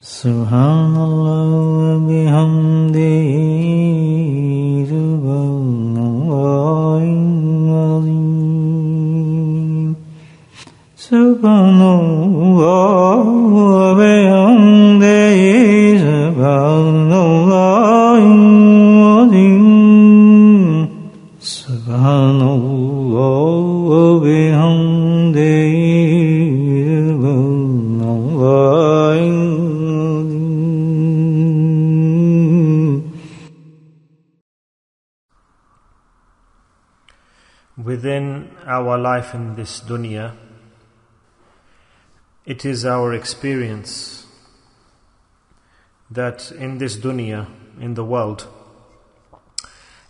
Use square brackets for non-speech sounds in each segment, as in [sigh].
سبحان الله وبحمده our life in this dunya, it is our experience that in this dunya, in the world,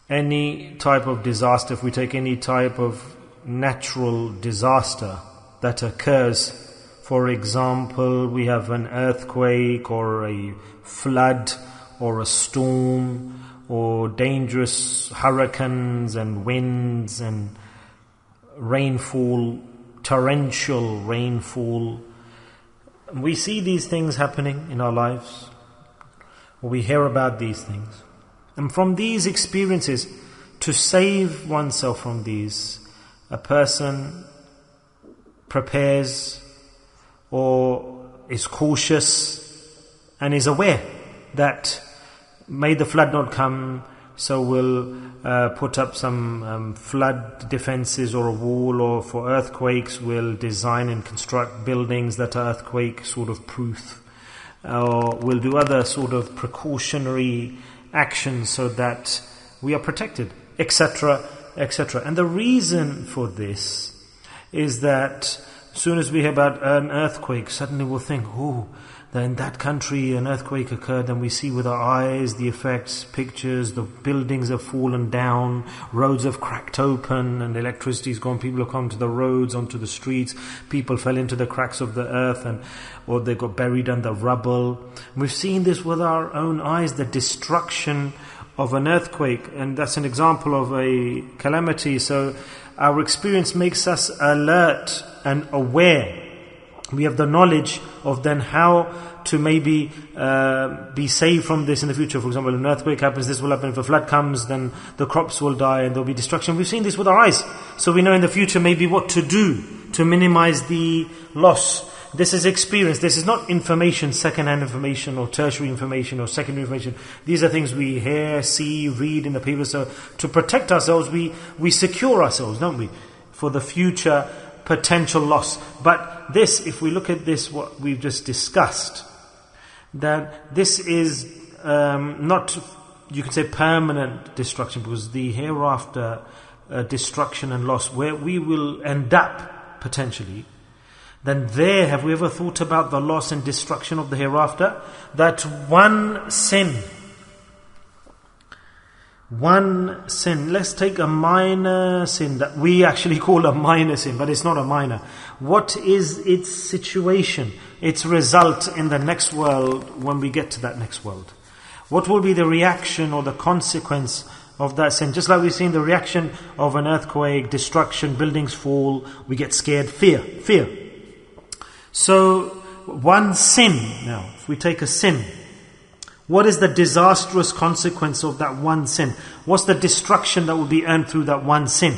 any type of disaster, if we take any type of natural disaster that occurs, for example, we have an earthquake or a flood or a storm or dangerous hurricanes and winds and rainfall, torrential rainfall. We see these things happening in our lives, we hear about these things. And from these experiences, to save oneself from these, a person prepares or is cautious and is aware that may the flood not come, so we'll uh, put up some um, flood defenses or a wall, or for earthquakes, we'll design and construct buildings that are earthquake sort of proof, or we'll do other sort of precautionary actions so that we are protected, etc., etc. And the reason for this is that as soon as we hear about an earthquake, suddenly we'll think, oh, in that country an earthquake occurred, and we see with our eyes the effects, pictures, the buildings have fallen down, roads have cracked open, and electricity's gone, people have come to the roads, onto the streets, people fell into the cracks of the earth, and or they got buried under rubble. We've seen this with our own eyes, the destruction of an earthquake, and that's an example of a calamity. So our experience makes us alert and aware. We have the knowledge of then how to maybe uh, be saved from this in the future. For example, an earthquake happens, this will happen. If a flood comes, then the crops will die and there'll be destruction. We've seen this with our eyes. So we know in the future maybe what to do to minimize the loss. This is experience. This is not information, second-hand information or tertiary information or secondary information. These are things we hear, see, read in the paper. So to protect ourselves, we, we secure ourselves, don't we? For the future potential loss. But this, if we look at this, what we've just discussed, that this is um, not, you can say, permanent destruction, because the hereafter uh, destruction and loss, where we will end up potentially, then there, have we ever thought about the loss and destruction of the hereafter? That one sin, one sin, let's take a minor sin that we actually [laughs] call a minor sin, but it's not a minor. What is its situation, its result in the next world when we get to that next world? What will be the reaction or the consequence of that sin? Just like we've seen the reaction of an earthquake, destruction, buildings fall, we get scared, fear, fear. So, one sin, now, if we take a sin, what is the disastrous consequence of that one sin? What's the destruction that will be earned through that one sin?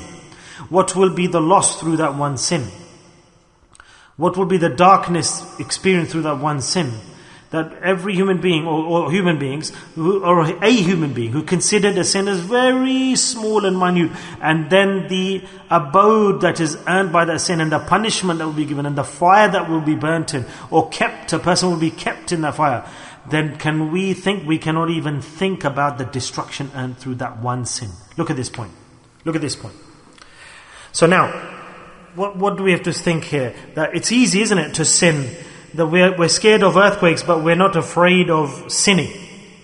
What will be the loss through that one sin? What will be the darkness experienced through that one sin? That every human being, or, or human beings, who, or a human being who considered a sin as very small and minute, and then the abode that is earned by that sin, and the punishment that will be given, and the fire that will be burnt in, or kept, a person will be kept in that fire, then can we think, we cannot even think about the destruction earned through that one sin. Look at this point. Look at this point. So now, what, what do we have to think here? That it's easy, isn't it, to sin? That we're, we're scared of earthquakes, but we're not afraid of sinning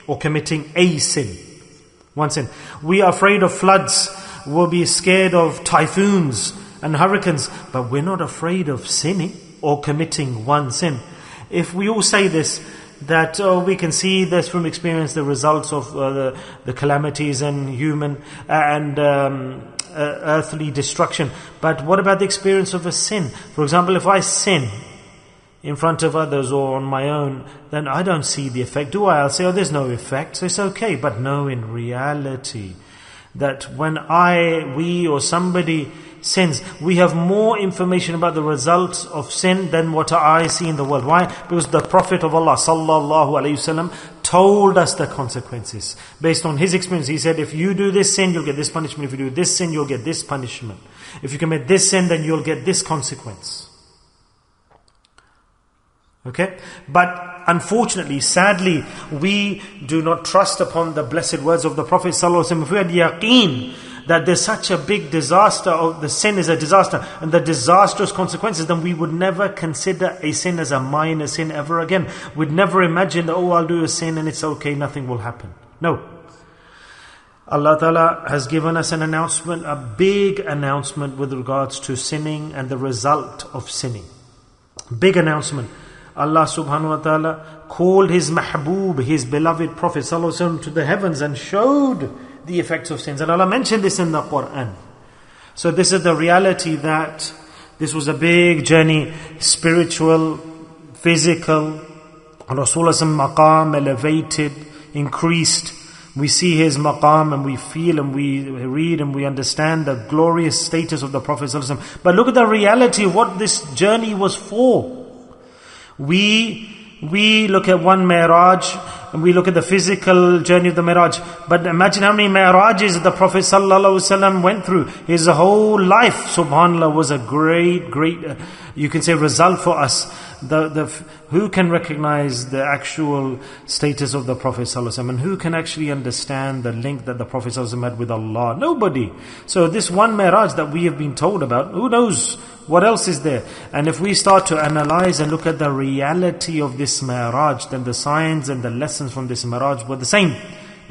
or committing a sin. One sin. We are afraid of floods. We'll be scared of typhoons and hurricanes, but we're not afraid of sinning or committing one sin. If we all say this, that oh, we can see this from experience the results of uh, the, the calamities and human and um, uh, earthly destruction. But what about the experience of a sin? For example, if I sin, in front of others or on my own, then I don't see the effect, do I? I'll say, oh, there's no effect, so it's okay. But no, in reality, that when I, we, or somebody sins, we have more information about the results of sin than what I see in the world. Why? Because the Prophet of Allah, sallallahu alaihi wasallam, told us the consequences. Based on his experience, he said, if you do this sin, you'll get this punishment. If you do this sin, you'll get this punishment. If you commit this sin, then you'll get this consequence. Okay? But unfortunately, sadly, we do not trust upon the blessed words of the Prophet ﷺ. If we had yaqeen that there's such a big disaster, or the sin is a disaster, and the disastrous consequences, then we would never consider a sin as a minor sin ever again. We'd never imagine that, oh, I'll do a sin and it's okay, nothing will happen. No. Allah Ta'ala has given us an announcement, a big announcement with regards to sinning and the result of sinning. Big announcement. Allah subhanahu wa ta'ala called his mahbub, his beloved Prophet sallallahu to the heavens and showed the effects of sins. And Allah mentioned this in the Quran. So this is the reality that this was a big journey, spiritual, physical. Rasulullah's maqam elevated, increased. We see his maqam and we feel and we read and we understand the glorious status of the Prophet. But look at the reality of what this journey was for. We we look at one Mi'raj and we look at the physical journey of the Mi'raj. But imagine how many Mi'rajes the Prophet ﷺ went through. His whole life, subhanAllah, was a great, great, uh, you can say, result for us. The, the, who can recognize the actual status of the Prophet ﷺ and who can actually understand the link that the Prophet ﷺ had with Allah? Nobody. So this one Mi'raj that we have been told about, who knows what else is there? And if we start to analyze and look at the reality of this Mi'raj, then the signs and the lessons from this Mi'raj were the same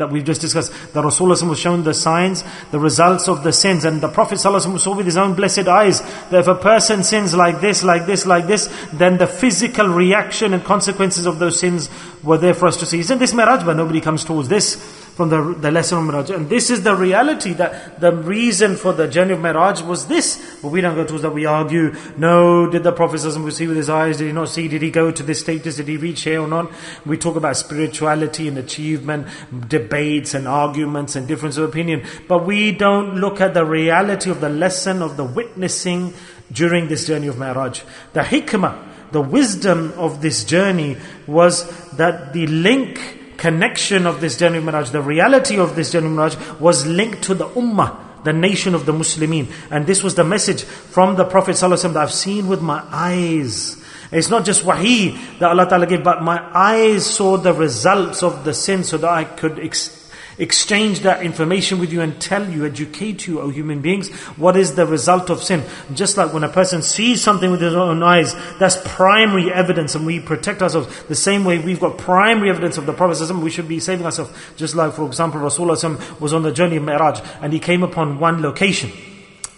that we've just discussed. The Rasulullah was shown the signs, the results of the sins. And the Prophet saw with his own blessed eyes that if a person sins like this, like this, like this, then the physical reaction and consequences of those sins were there for us to see. Isn't this Mi'raj? Nobody comes towards this from the, the lesson of Miraj. And this is the reality that the reason for the journey of Miraj was this. But we don't go towards that. We argue, no, did the Prophet see with his eyes? Did he not see? Did he go to this status? Did he reach here or not? We talk about spirituality and achievement, debates and arguments and difference of opinion. But we don't look at the reality of the lesson of the witnessing during this journey of Miraj. The hikmah, the wisdom of this journey was that the link connection of this journey Miraj, the reality of this journey Miraj was linked to the Ummah, the nation of the Muslimin. And this was the message from the Prophet ﷺ that I've seen with my eyes. It's not just wahi that Allah Ta'ala gave, but my eyes saw the results of the sin so that I could ex- exchange that information with you and tell you, educate you, O human beings, what is the result of sin. Just like when a person sees something with his own eyes, that's primary evidence and we protect ourselves. The same way we've got primary evidence of the Prophet we should be saving ourselves. Just like, for example, Rasulullah was on the journey of Mi'raj and he came upon one location.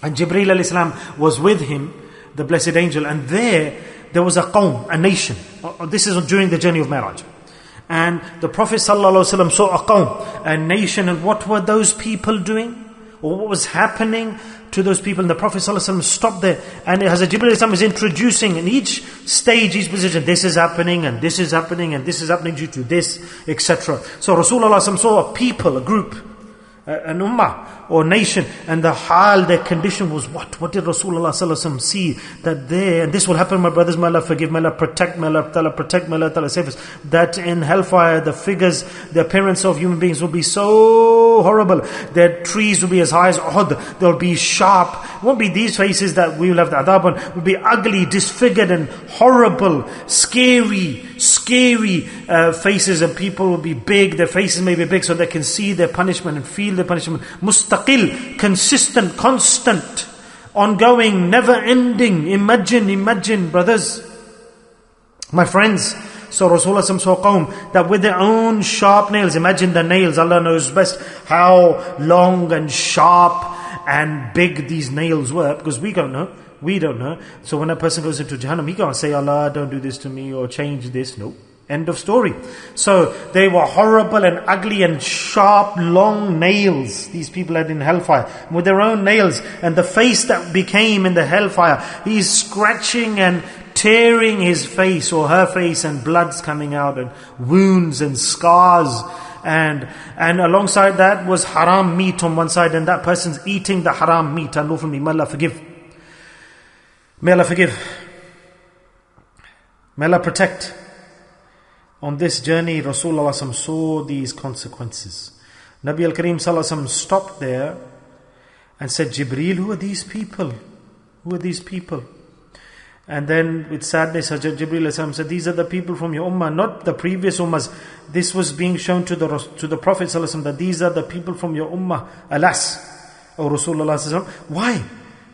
And Jibreel al-Islam was with him, the blessed angel, and there, there was a qawm, a nation. Uh, this is during the journey of Mi'raj. And the Prophet ﷺ saw a qawm, a nation, and what were those people doing? Or what was happening to those people? And the Prophet ﷺ stopped there, and Hazrat Jibreel is introducing in each stage, each position, this is happening, and this is happening, and this is happening due to this, etc. So Rasulullah saw a people, a group, an ummah, or nation and the hal, their condition was what? What did Rasulullah see? That there, and this will happen, my brothers, may Allah forgive, may Allah protect, may Allah protect, may Allah save us. That in hellfire, the figures, the appearance of human beings will be so horrible. Their trees will be as high as Uhud. They'll be sharp. It won't be these faces that we will have the adab on. will be ugly, disfigured and horrible, scary, scary uh, faces and people will be big. Their faces may be big so they can see their punishment and feel their punishment. Must mustaqil, consistent, constant, ongoing, never ending. Imagine, imagine, brothers. My friends, so Rasulullah saw qawm that with their own sharp nails, imagine the nails, Allah knows best how long and sharp and big these nails were, because we don't know. We don't know. So when a person goes into Jahannam, he can't say, Allah, don't do this to me or change this. No. End of story. So they were horrible and ugly and sharp, long nails these people had in hellfire with their own nails. And the face that became in the hellfire, he's scratching and tearing his face or her face and blood's coming out and wounds and scars and and alongside that was haram meat on one side and that person's eating the haram meat unlawful meat. May Allah forgive. May Allah forgive. May Allah protect. On this journey, Rasulullah saw these consequences. Nabi al-Kareem stopped there and said, Jibreel, who are these people? Who are these people? And then with sadness, Hazrat Jibreel said, These are the people from your ummah, not the previous ummahs. This was being shown to the, to the Prophet that these are the people from your ummah. Alas, O Rasulullah. Why?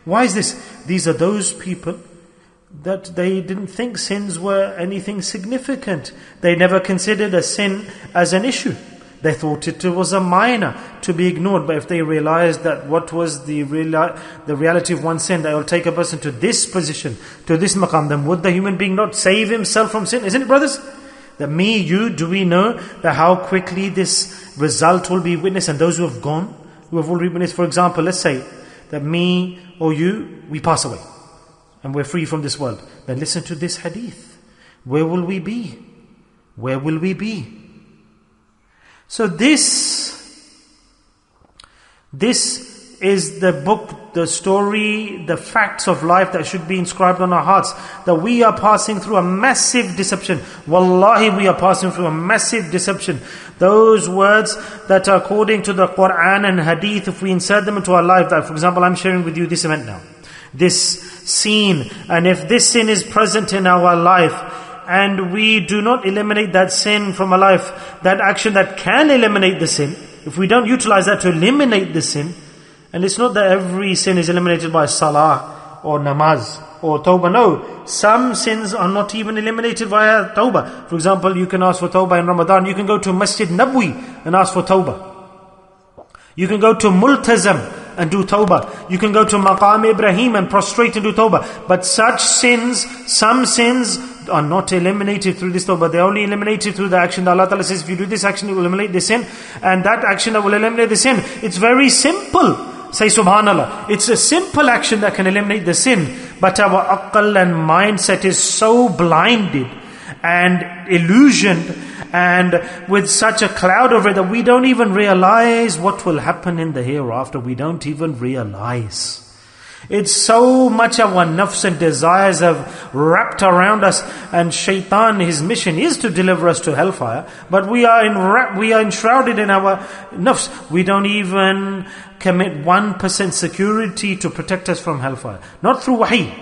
Why is this? These are those people that they didn't think sins were anything significant. They never considered a sin as an issue. They thought it was a minor to be ignored, but if they realized that what was the, reali- the reality of one sin, that will take a person to this position, to this maqam, then would the human being not save himself from sin? Isn't it, brothers? That me, you, do we know that how quickly this result will be witnessed and those who have gone, who have already witnessed, for example, let's say that me or you, we pass away and we're free from this world. Then listen to this hadith. Where will we be? Where will we be? So this, this is the book, the story, the facts of life that should be inscribed on our hearts. That we are passing through a massive deception. Wallahi, we are passing through a massive deception. Those words that are according to the Quran and Hadith, if we insert them into our life, that for example, I'm sharing with you this event now. This scene, and if this sin is present in our life, and we do not eliminate that sin from our life, that action that can eliminate the sin, if we don't utilize that to eliminate the sin, and it's not that every sin is eliminated by salah or namaz or tawbah. No, some sins are not even eliminated via tawbah. For example, you can ask for tawbah in Ramadan. You can go to Masjid Nabwi and ask for tawbah. You can go to Multazam and do tawbah. You can go to Maqam Ibrahim and prostrate and do tawbah. But such sins, some sins are not eliminated through this tawbah. They're only eliminated through the action that Allah Ta'ala says, if you do this action, it will eliminate the sin. And that action that will eliminate the sin, it's very simple. Say subhanallah. It's a simple action that can eliminate the sin. But our aql and mindset is so blinded and illusioned and with such a cloud over it that we don't even realize what will happen in the hereafter. We don't even realize. It's so much our nafs and desires have wrapped around us, and shaitan, his mission is to deliver us to hellfire, but we are, in, we are enshrouded in our nafs. We don't even commit 1% security to protect us from hellfire. Not through wahi,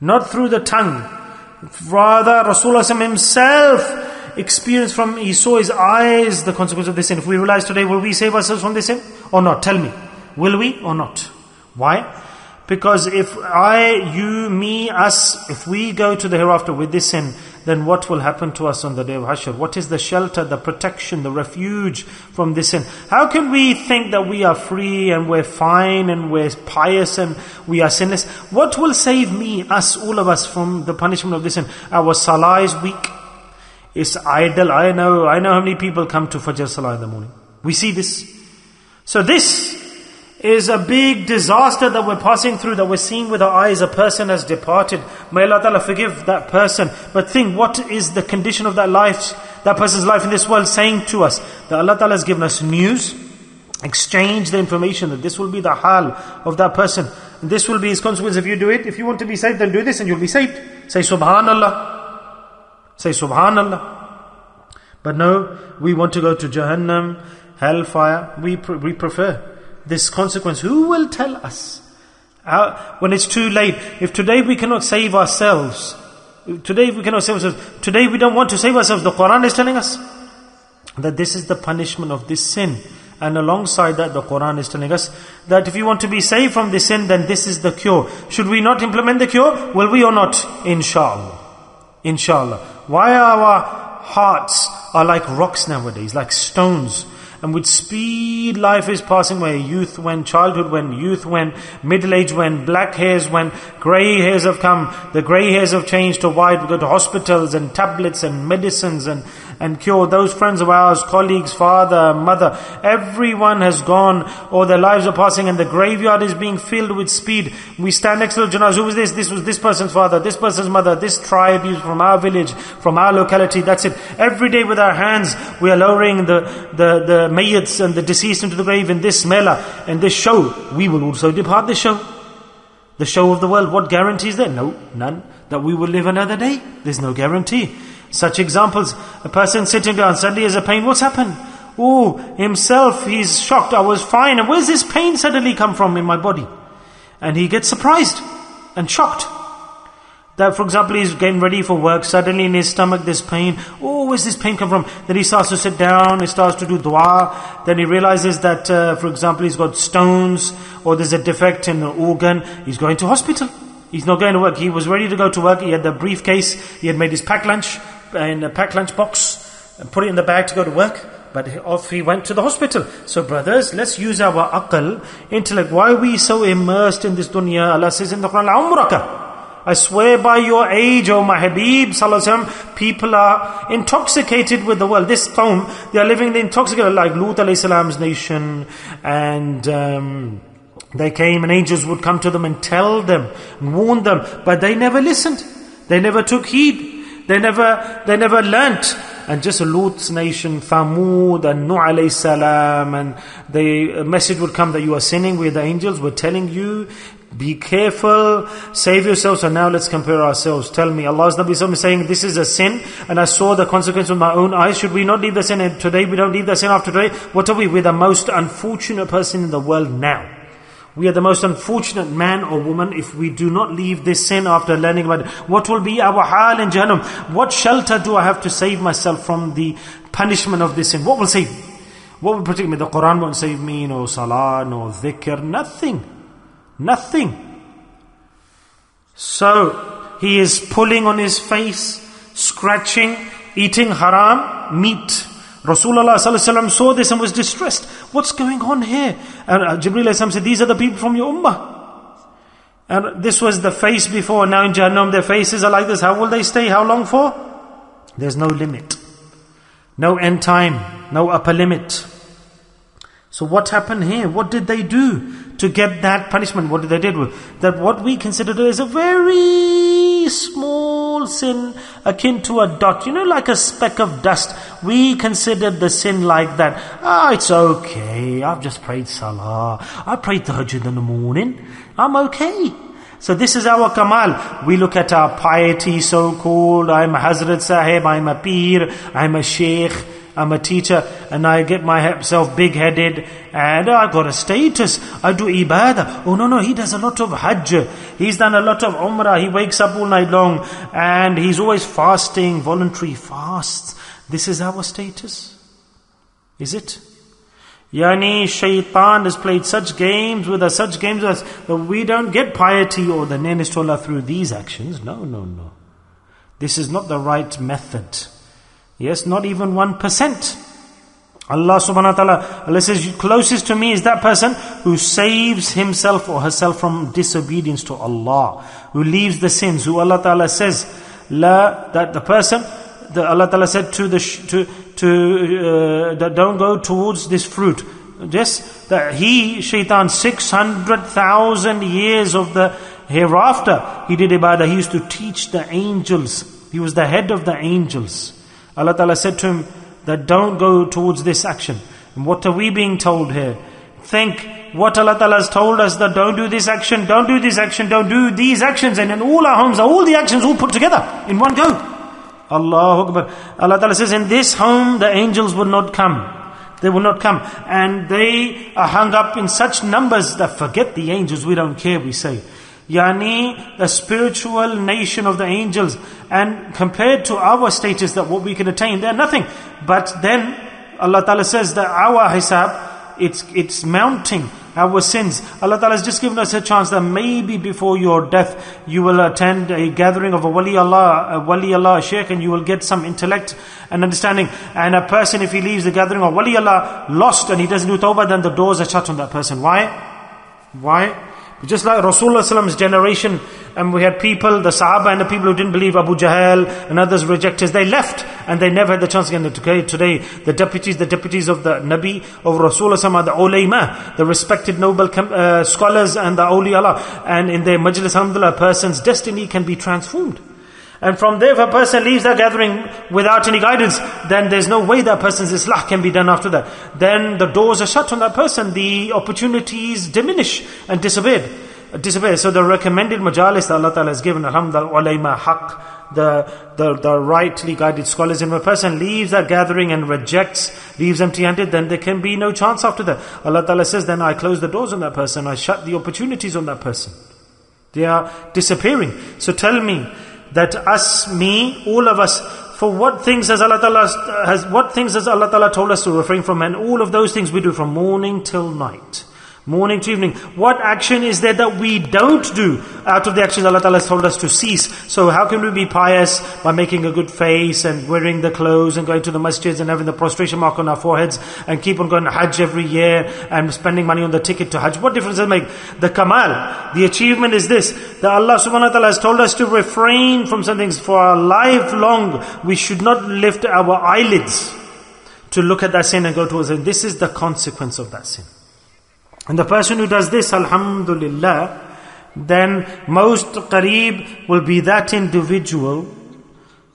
not through the tongue, Rather, Rasulullah himself experienced from, he saw his eyes the consequence of this sin. If we realize today, will we save ourselves from this sin or not? Tell me. Will we or not? Why? Because if I, you, me, us, if we go to the hereafter with this sin, then what will happen to us on the day of Hashr? What is the shelter, the protection, the refuge from this sin? How can we think that we are free and we're fine and we're pious and we are sinless? What will save me, us, all of us from the punishment of this sin? Our salah is weak. It's idle. I know, I know how many people come to Fajr Salah in the morning. We see this. So this is a big disaster that we're passing through, that we're seeing with our eyes. A person has departed. May Allah Ta'ala forgive that person. But think, what is the condition of that life, that person's life in this world saying to us? That Allah Ta'ala has given us news, exchange the information that this will be the hal of that person. And this will be his consequence if you do it. If you want to be saved, then do this and you'll be saved. Say Subhanallah. Say Subhanallah. But no, we want to go to Jahannam, hellfire. We, we prefer this consequence. Who will tell us? Uh, when it's too late. If today we cannot save ourselves, today we cannot save ourselves, today we don't want to save ourselves, the Quran is telling us that this is the punishment of this sin. And alongside that, the Quran is telling us that if you want to be saved from this sin, then this is the cure. Should we not implement the cure? Will we or not? Inshallah. Inshallah. Why our hearts are like rocks nowadays, like stones? And with speed, life is passing away. Youth when, childhood when, youth when, middle age when, black hairs when, grey hairs have come. The grey hairs have changed to white. We go to hospitals and tablets and medicines and, and cure. Those friends of ours, colleagues, father, mother, everyone has gone or their lives are passing and the graveyard is being filled with speed. We stand next to the janazah. Who was this? This was this person's father, this person's mother, this tribe is from our village, from our locality. That's it. Every day with our hands, we are lowering the, the, the mayyats and the deceased into the grave in this mela and this show. We will also depart this show. The show of the world, what guarantee is there? No, none. That we will live another day? There's no guarantee. Such examples, a person sitting down, suddenly has a pain, what's happened? Oh, himself, he's shocked, I was fine, and where's this pain suddenly come from in my body? And he gets surprised and shocked. That, for example, he's getting ready for work, suddenly in his stomach there's pain. Oh, where's this pain come from? Then he starts to sit down, he starts to do dua. Then he realizes that, uh, for example, he's got stones, or there's a defect in an organ. He's going to hospital. He's not going to work. He was ready to go to work. He had the briefcase. He had made his pack lunch in a pack lunch box and put it in the bag to go to work. But off he went to the hospital. So brothers, let's use our aql, intellect. Why are we so immersed in this dunya? Allah says in the Quran, "Umraka." I swear by your age, O my Habib, sallallahu people are intoxicated with the world. This qawm, they are living the intoxicated, like Lut salam's nation, and um, they came and angels would come to them and tell them, and warn them, but they never listened. They never took heed. They never, they never learnt. And just Lut's nation, Thamud and Nuh alayhi salam, and the message would come that you are sinning where the angels. We're telling you, be careful, save yourselves. So now let's compare ourselves. Tell me, Allah's Nabi is saying this is a sin and I saw the consequence with my own eyes. Should we not leave the sin and today we don't leave the sin after today? What are we? We're the most unfortunate person in the world now. We are the most unfortunate man or woman if we do not leave this sin after learning about it. What will be our hal in Jahannam? What shelter do I have to save myself from the punishment of this sin? What will save me? What will protect me? The Quran won't save me, no salah, no dhikr, nothing. Nothing. So, he is pulling on his face, scratching, eating haram meat. Rasulullah saw this and was distressed. What's going on here? And uh, Jibreel said, These are the people from your ummah. And this was the face before. Now in Jahannam, their faces are like this. How will they stay? How long for? There's no limit. No end time. No upper limit. So what happened here? What did they do to get that punishment? What did they do? That what we consider is a very small sin akin to a dot, you know, like a speck of dust. We considered the sin like that. Ah, oh, it's okay. I've just prayed salah. I prayed tahajjud in the morning. I'm okay. So this is our kamal. We look at our piety so called. I'm a Hazrat Sahib, I'm a Peer, I'm a Sheikh. I'm a teacher and I get myself big headed and I've got a status. I do ibadah. Oh no, no, he does a lot of hajj. He's done a lot of umrah. He wakes up all night long and he's always fasting, voluntary fasts. This is our status. Is it? Yani shaitan has played such games with us, such games with us, that we don't get piety or the nearness to Allah through these actions. No, no, no. This is not the right method. Yes, not even 1%. Allah subhanahu wa ta'ala, Allah says, closest to me is that person who saves himself or herself from disobedience to Allah, who leaves the sins, who Allah ta'ala says, La, that the person, the Allah ta'ala said to the, to, to, uh, that don't go towards this fruit. Just that he, shaitan, 600,000 years of the hereafter, he did ibadah. He used to teach the angels. He was the head of the angels. Allah Ta'ala said to him that don't go towards this action. And what are we being told here? Think what Allah Ta'ala has told us that don't do this action, don't do this action, don't do these actions. And in all our homes, all the actions all put together in one go. Allahu Akbar. Allah Ta'ala says, in this home, the angels will not come. They will not come. And they are hung up in such numbers that forget the angels, we don't care, we say. Yani, the spiritual nation of the angels. And compared to our status that what we can attain, they're nothing. But then, Allah Ta'ala says that our hisab, it's, it's mounting our sins. Allah Ta'ala has just given us a chance that maybe before your death, you will attend a gathering of a wali Allah, a wali Allah, sheikh, and you will get some intellect and understanding. And a person, if he leaves the gathering of wali Allah lost and he doesn't do tawbah, then the doors are shut on that person. Why? Why? Just like Rasulullah's generation, and we had people, the Sahaba and the people who didn't believe Abu Jahl and others rejectors, they left and they never had the chance again. Today, today the deputies, the deputies of the Nabi, of Rasulullah, are the ulama, the respected noble uh, scholars and the awliya, and in their majlis, alhamdulillah, a person's destiny can be transformed. And from there, if a person leaves that gathering without any guidance, then there's no way that person's islah can be done after that. Then the doors are shut on that person, the opportunities diminish and disappear. Disappear. So the recommended majalis that Allah Ta'ala has given, alhamdulillah, haq, the, the, the rightly guided scholars, if a person leaves that gathering and rejects, leaves empty-handed, then there can be no chance after that. Allah Ta'ala says, then I close the doors on that person, I shut the opportunities on that person. They are disappearing. So tell me, that us, me, all of us, for what things has Allah Ta'ala, has, what things has Allah Ta'ala told us to refrain from and all of those things we do from morning till night. Morning to evening. What action is there that we don't do out of the actions Allah Ta'ala has told us to cease? So how can we be pious by making a good face and wearing the clothes and going to the masjids and having the prostration mark on our foreheads and keep on going to Hajj every year and spending money on the ticket to Hajj? What difference does it make? The kamal, the achievement is this, that Allah subhanahu wa ta'ala has told us to refrain from some things for our lifelong. We should not lift our eyelids to look at that sin and go towards it. This is the consequence of that sin. And the person who does this, Alhamdulillah, then most qareeb will be that individual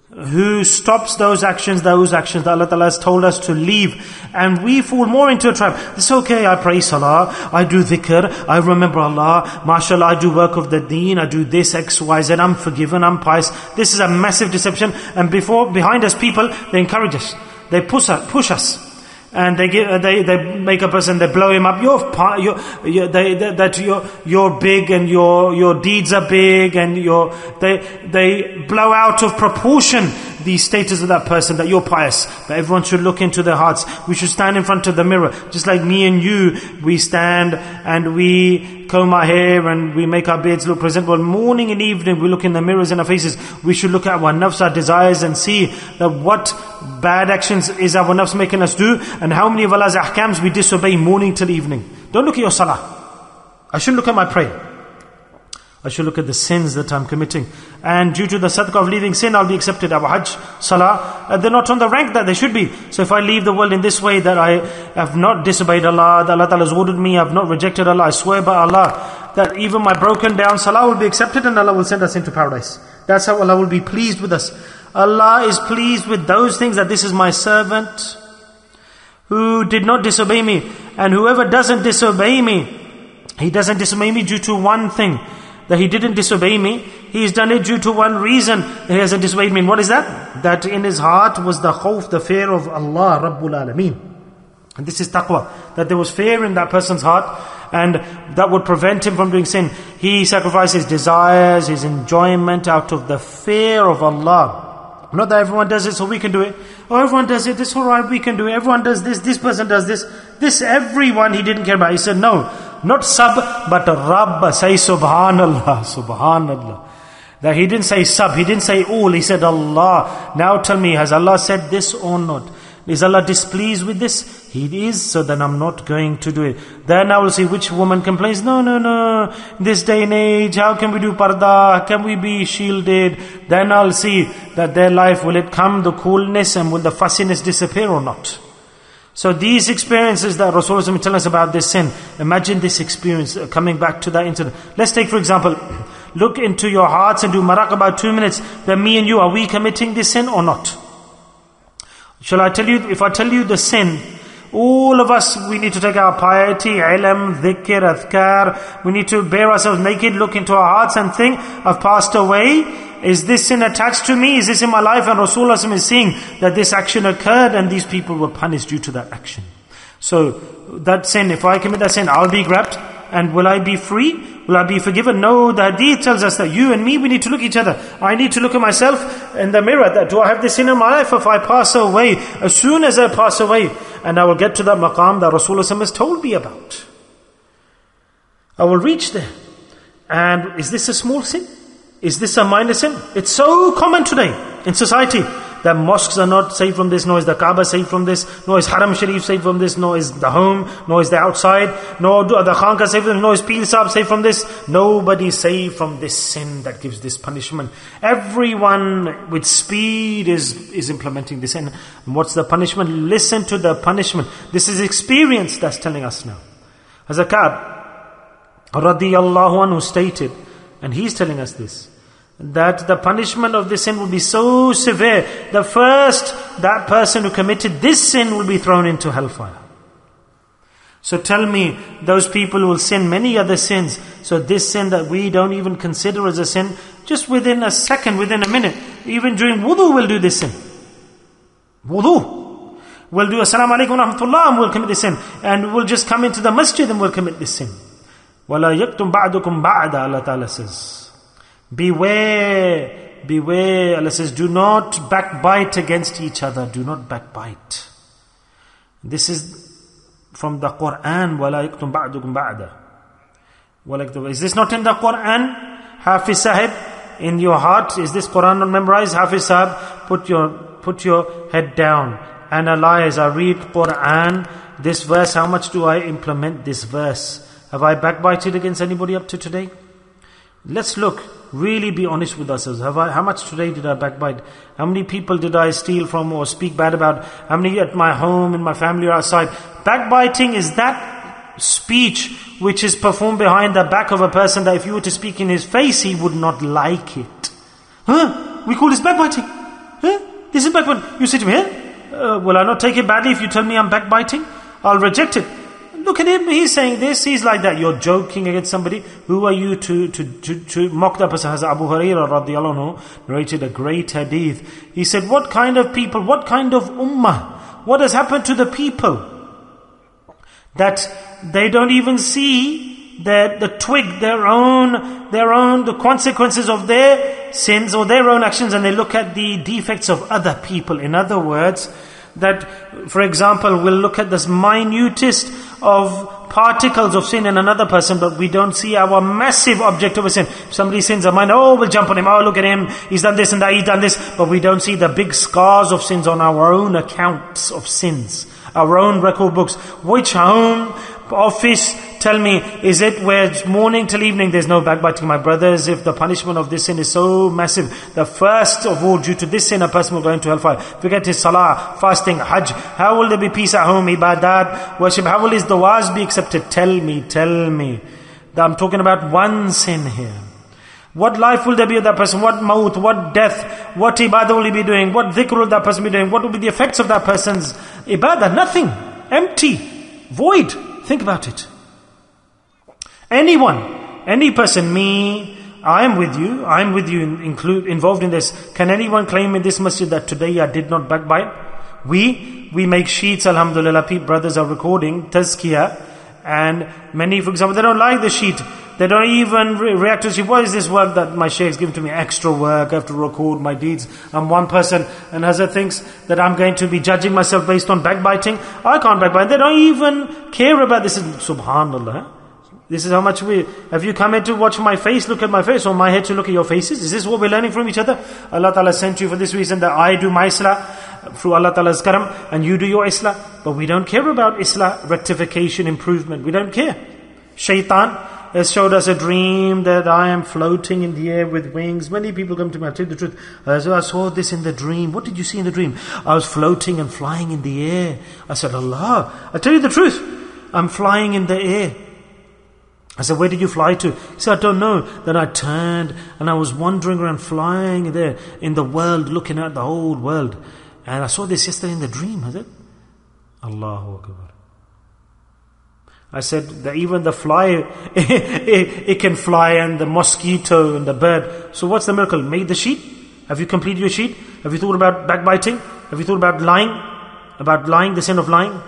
who stops those actions, those actions that Allah Ta'ala has told us to leave. And we fall more into a trap. It's okay, I pray salah, I do dhikr, I remember Allah, mashallah, I do work of the deen, I do this, X, Y, Z, I'm forgiven, I'm pious. This is a massive deception. And before, behind us people, they encourage us. They push us. Push us and they they they make a person they blow him up. You're, you're, you're they, they, that you're you're big and your your deeds are big and your they they blow out of proportion the status of that person that you're pious. That everyone should look into their hearts. We should stand in front of the mirror, just like me and you. We stand and we comb our hair and we make our beards look presentable. Morning and evening, we look in the mirrors in our faces. We should look at our nafs, our desires, and see that what bad actions is our nafs making us do, and how many of Allah's ahkams we disobey morning till evening. Don't look at your salah. I shouldn't look at my prayer. I should look at the sins that I'm committing. And due to the sadaqah of leaving sin, I'll be accepted. Our Hajj, Salah, uh, they're not on the rank that they should be. So if I leave the world in this way, that I have not disobeyed Allah, that Allah has ordered me, I have not rejected Allah, I swear by Allah, that even my broken down Salah will be accepted and Allah will send us into paradise. That's how Allah will be pleased with us. Allah is pleased with those things that this is my servant who did not disobey me. And whoever doesn't disobey me, he doesn't disobey me due to one thing that he didn't disobey me. He's done it due to one reason that he hasn't disobeyed me. And what is that? That in his heart was the khawf, the fear of Allah Rabbul Alameen. And this is taqwa. That there was fear in that person's heart and that would prevent him from doing sin. He sacrificed his desires, his enjoyment out of the fear of Allah. Not that everyone does it so we can do it. Oh, everyone does it, it's alright, we can do it. Everyone does this, this person does this. This everyone he didn't care about. He said, no, not sub, but Rabb. Say Subhanallah, Subhanallah. That he didn't say sub, he didn't say all, he said Allah. Now tell me, has Allah said this or not? Is Allah displeased with this? He is, so then I'm not going to do it. Then I will see which woman complains, no, no, no, this day and age, how can we do parda? Can we be shielded? Then I'll see that their life, will it come, the coolness and will the fussiness disappear or not? So these experiences that Rasulullah tell us about this sin, imagine this experience uh, coming back to that incident. Let's take for example, look into your hearts and do maraq about two minutes, then me and you, are we committing this sin or not? Shall I tell you, if I tell you the sin, all of us, we need to take our piety, ilm, dhikr, adhkar. We need to bear ourselves naked, look into our hearts and think, I've passed away. Is this sin attached to me? Is this in my life? And Rasulullah is seeing that this action occurred and these people were punished due to that action. So, that sin, if I commit that sin, I'll be grabbed. And will I be free? Will I be forgiven? No, the hadith tells us that you and me, we need to look each other. I need to look at myself in the mirror. That do I have this sin in my life? If I pass away, as soon as I pass away, and I will get to that maqam that Rasulullah has told me about. I will reach there. And is this a small sin? Is this a minor sin? It's so common today in society that mosques are not safe from this, nor is the Kaaba safe from this, nor is Haram Sharif safe from this, nor is the home, nor is the outside, nor do the Khanqah safe from this, nor is Peer Saab safe from this. Nobody is safe from this sin that gives this punishment. Everyone with speed is, is implementing this sin. And what's the punishment? Listen to the punishment. This is experience that's telling us now. As a Ka'b, radiyallahu anhu stated, and he's telling us this, that the punishment of this sin will be so severe. The first, that person who committed this sin will be thrown into hellfire. So tell me, those people will sin many other sins. So this sin that we don't even consider as a sin, just within a second, within a minute, even during wudu we'll do this sin. Wudu. We'll do assalamu alaikum wa rahmatullah and we'll commit this sin. And we'll just come into the masjid and we'll commit this sin. وَلَا يَكْتُمْ بَعْدُكُمْ بَعْدَ Allah Ta'ala says. Beware, beware. Allah says, do not backbite against each other. Do not backbite. This is from the Quran. وَلَا يَكْتُمْ بَعْدُكُمْ بَعْدَ Is this not in the Quran? Hafiz Sahib, in your heart, is this Quran not memorized? Hafiz Sahib, put your, put your head down. Analyze, I read Quran, this verse, how much do I implement this verse? Have I backbited against anybody up to today? Let's look, really be honest with ourselves. I, how much today did I backbite? How many people did I steal from or speak bad about? How many at my home, in my family or outside? Backbiting is that speech which is performed behind the back of a person that if you were to speak in his face, he would not like it. Huh? We call this backbiting. Huh? This is backbiting. You say to me, huh? Uh, will I not take it badly if you tell me I'm backbiting? I'll reject it. Look at him, he's saying this, he's like that. You're joking against somebody. Who are you to, to, to, to mock that person? As Abu Hurairah radiallahu anhu narrated a great hadith. He said, what kind of people, what kind of ummah, what has happened to the people? That they don't even see the, the twig, their own, their own, the consequences of their sins or their own actions and they look at the defects of other people. In other words, that, for example, we'll look at this minutest of particles of sin in another person, but we don't see our massive object of a sin. If somebody sins a minor, oh, we'll jump on him, oh, look at him, he's done this and that, he's done this, but we don't see the big scars of sins on our own accounts of sins, our own record books. Which home, office, Tell me, is it where morning till evening there's no backbiting? My brothers, if the punishment of this sin is so massive, the first of all, due to this sin, a person will go into hellfire. Forget his salah, fasting, hajj. How will there be peace at home, ibadat, worship? How will his du'as be accepted? Tell me, tell me. I'm talking about one sin here. What life will there be of that person? What maut? What death? What ibadah will he be doing? What dhikr will that person be doing? What will be the effects of that person's ibadah? Nothing. Empty. Void. Think about it. Anyone, any person, me, I am with you, I am with you in, include, involved in this. Can anyone claim in this masjid that today I did not backbite? We, we make sheets, alhamdulillah, brothers are recording, tazkiyah, and many, for example, they don't like the sheet. They don't even re- react to sheet. What is this work that my sheikh's given to me? Extra work, I have to record my deeds. I'm one person, and Hazrat thinks that I'm going to be judging myself based on backbiting. I can't backbite. They don't even care about this. Is subhanallah. This is how much we. Have you come here to watch my face, look at my face, or my head to look at your faces? Is this what we're learning from each other? Allah Ta'ala sent you for this reason that I do my islah through Allah Ta'ala's karam, and you do your islah. But we don't care about islah, rectification, improvement. We don't care. Shaitan has showed us a dream that I am floating in the air with wings. Many people come to me, I tell you the truth. I saw this in the dream. What did you see in the dream? I was floating and flying in the air. I said, Allah, I tell you the truth. I'm flying in the air. I said, Where did you fly to? He said, I don't know. Then I turned and I was wandering around, flying there in the world, looking at the whole world. And I saw this yesterday in the dream. I said, Allahu Akbar. I said that even the fly, [laughs] it, it, can fly, and the mosquito and the bird. So what's the miracle? Made the sheet? Have you completed your sheet? Have you thought about backbiting? Have you thought about lying? About lying, the sin of lying?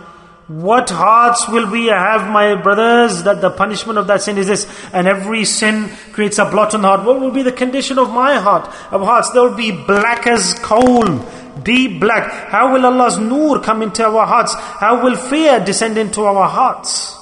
What hearts will we have, my brothers, that the punishment of that sin is this, and every sin creates a blot on the heart. What will be the condition of my heart, of hearts? They will be black as coal, deep black. How will Allah's nur come into our hearts? How will fear descend into our hearts?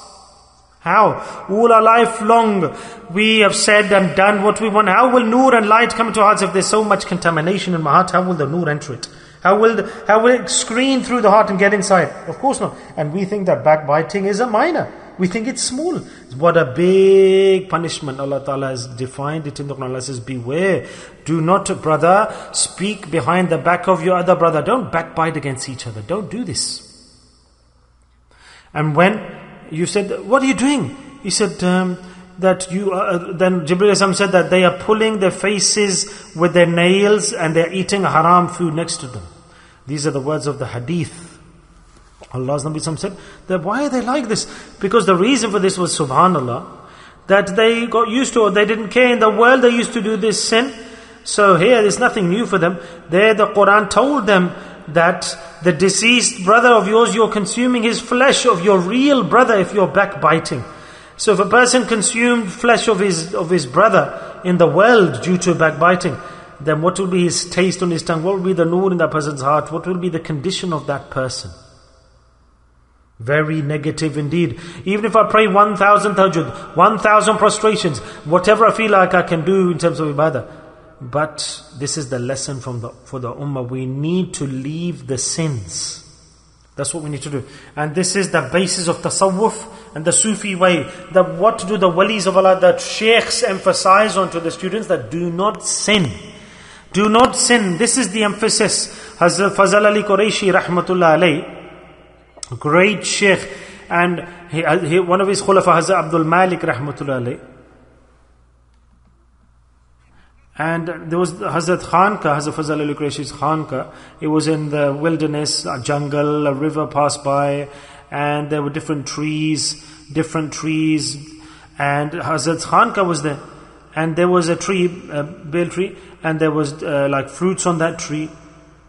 How? All our life long we have said and done what we want. How will nur and light come into our hearts if there's so much contamination in my heart? How will the nur enter it? How will, the, how will it screen through the heart and get inside? Of course not. And we think that backbiting is a minor. We think it's small. What a big punishment Allah Ta'ala has defined it in the Quran. Allah says, beware. Do not, brother, speak behind the back of your other brother. Don't backbite against each other. Don't do this. And when you said, what are you doing? He said, um, that you, uh, then Jibreel said that they are pulling their faces with their nails and they're eating haram food next to them. These are the words of the hadith. Allah's Nabi said that why are they like this? Because the reason for this was subhanallah, that they got used to or they didn't care. In the world they used to do this sin. So here there's nothing new for them. There the Quran told them that the deceased brother of yours, you're consuming his flesh of your real brother if you're backbiting. So if a person consumed flesh of his, of his brother in the world due to backbiting, then what will be his taste on his tongue? What will be the nur in that person's heart? What will be the condition of that person? Very negative indeed. Even if I pray 1,000 tahajjud, 1,000 prostrations, whatever I feel like I can do in terms of ibadah. But this is the lesson from the, for the ummah. We need to leave the sins. That's what we need to do. And this is the basis of tasawwuf and the Sufi way. That what do the walis of Allah, the sheikhs emphasize on to the students that do not sin. Do not sin. This is the emphasis. Hazrat Fazal Ali Qureshi rahmatullah alayh, great sheikh, and he, uh, he, one of his khulafa, Hazrat Abdul Malik rahmatullah alayh, And there was Hazrat Khanqah, Hazrat Fazal Ali Qureshi's Khanqah. It was in the wilderness, a jungle, a river passed by, and there were different trees, different trees. And Hazrat Khanqah was there. And there was a tree, a bale tree, and there was uh, like fruits on that tree.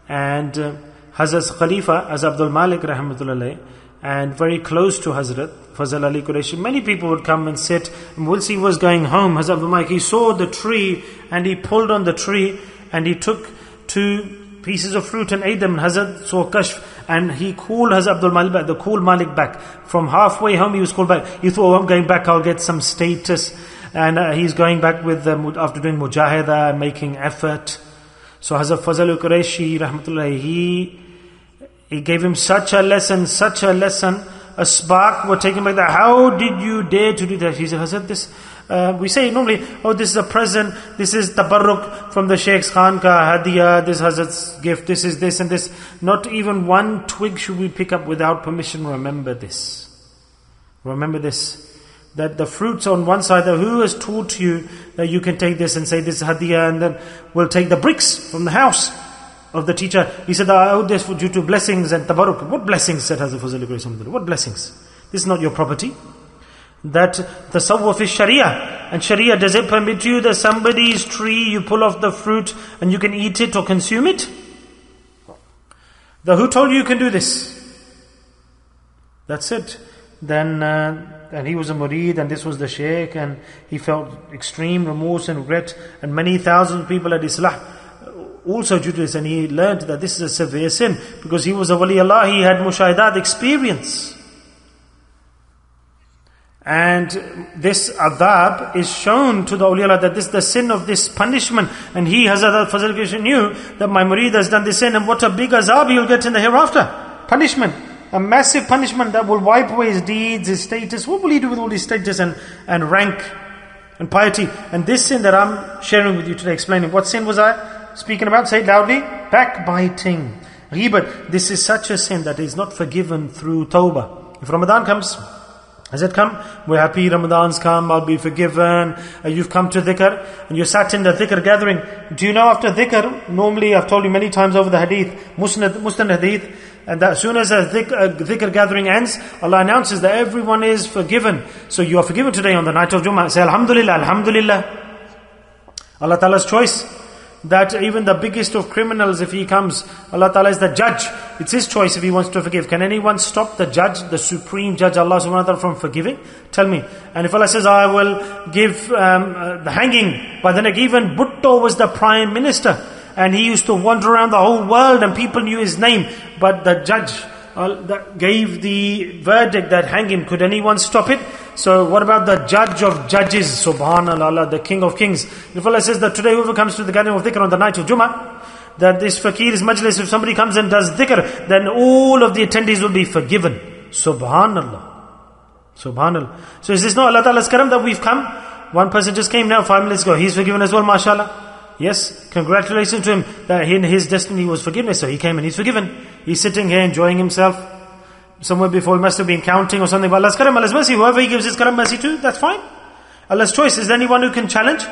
And uh, Hazrat Khalifa, Hazrat Abdul Malik rahmatullah and very close to Hazrat Fazal Ali Qureshi. Many people would come and sit. And once he was going home, Hazrat Abdul Malik, he saw the tree and he pulled on the tree and he took two pieces of fruit and ate them. And Hazrat saw Kashf and he called Hazrat Abdul Malik back, the Malik back. From halfway home, he was called back. He thought, oh, I'm going back, I'll get some status. And uh, he's going back with them after doing mujahida and making effort. So Hazrat Fazal Qureshi, rahmatullah, he he gave him such a lesson, such a lesson. A spark was taken by that. How did you dare to do that? He said, Hazrat, this, uh, we say normally, oh, this is a present, this is tabarruk from the Sheikh's Khanqah, hadiya, this Hazrat's gift, this is this and this. Not even one twig should we pick up without permission. Remember this. Remember this. That the fruits on one side, who has taught you that you can take this and say this is hadiya and then we'll take the bricks from the house of the teacher. He said, I owe this due to blessings and tabarruk. What blessings? said Hazrat Fazal What blessings? This is not your property. That the tasawwuf is sharia. And sharia, does it permit you that somebody's tree, you pull off the fruit and you can eat it or consume it? The who told you you can do this? That's it. Then, uh, and he was a murid and this was the sheikh and he felt extreme remorse and regret and many thousand people at Islah also due to this, and he learned that this is a severe sin because he was a wali Allah, he had mushahidat experience. And this adab is shown to the awliya that this is the sin of this punishment. And he, Hazrat Fazal Kishan, knew that my murid has done this sin, and what a big azab he'll get in the hereafter. Punishment. A massive punishment that will wipe away his deeds, his status. What will he do with all his status and, and rank and piety? And this sin that I'm sharing with you today, explaining what sin was I? speaking about, say it loudly, backbiting. Ghibat, this is such a sin that is not forgiven through tawbah. If Ramadan comes, has it come? We're happy Ramadan's come, I'll be forgiven. Uh, you've come to dhikr and you sat in the dhikr gathering. Do you know after dhikr, normally I've told you many times over the hadith, musnad, hadith, and that as soon as a dhikr, a dhikr gathering ends, Allah announces that everyone is forgiven. So you are forgiven today on the night of Jummah. Say Alhamdulillah, Alhamdulillah. Allah Ta'ala's choice that even the biggest of criminals, if he comes, Allah Ta'ala is the judge. It's his choice if he wants to forgive. Can anyone stop the judge, the supreme judge, Allah subhanahu wa ta'ala, from forgiving? Tell me. And if Allah says, I will give um, uh, the hanging by the neck, even Bhutto was the prime minister. And he used to wander around the whole world and people knew his name. But the judge uh, that gave the verdict that hang him, could anyone stop it? So what about the judge of judges, subhanallah, the king of kings? If Allah says that today whoever comes to the gathering of dhikr on the night of Jummah, that this fakir fakir's majlis, if somebody comes and does dhikr, then all of the attendees will be forgiven. Subhanallah. Subhanallah. So is this not Allah Ta'ala's karam that we've come? One person just came now, five minutes ago. He's forgiven as well, mashallah. Yes, congratulations to him that in his destiny was forgiveness. So he came and he's forgiven. He's sitting here enjoying himself. Somewhere before he must have been counting or something. But Allah's karam, Allah's mercy. Whoever he gives his karam mercy to, that's fine. Allah's choice. Is there anyone who can challenge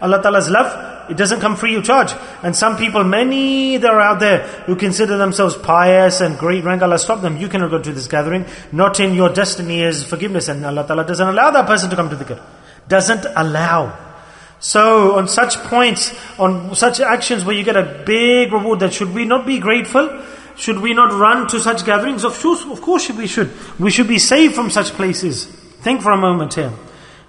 Allah Ta'ala's love? It doesn't come free of charge. And some people, many that are out there who consider themselves pious and great rank, Allah stop them. You cannot go to this gathering. Not in your destiny is forgiveness. And Allah Ta'ala doesn't allow that person to come to the dhikr. Doesn't allow. So on such points, on such actions where you get a big reward, that should we not be grateful? Should we not run to such gatherings? Of course, of course we should. We should be saved from such places. Think for a moment here